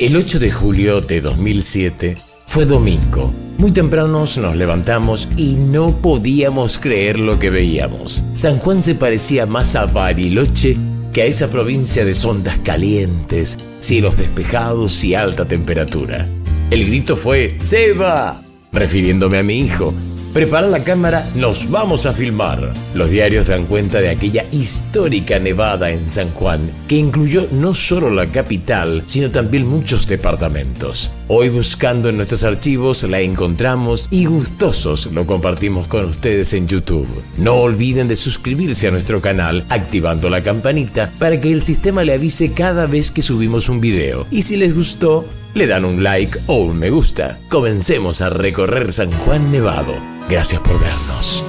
El 8 de julio de 2007 fue domingo. Muy temprano nos levantamos y no podíamos creer lo que veíamos. San Juan se parecía más a Bariloche que a esa provincia de sondas calientes, cielos despejados y alta temperatura. El grito fue ¡Seba! refiriéndome a mi hijo, Prepara la cámara, nos vamos a filmar. Los diarios dan cuenta de aquella histórica nevada en San Juan, que incluyó no solo la capital, sino también muchos departamentos. Hoy buscando en nuestros archivos la encontramos y gustosos lo compartimos con ustedes en YouTube. No olviden de suscribirse a nuestro canal activando la campanita para que el sistema le avise cada vez que subimos un video. Y si les gustó, le dan un like o un me gusta. Comencemos a recorrer San Juan Nevado. Gracias por vernos.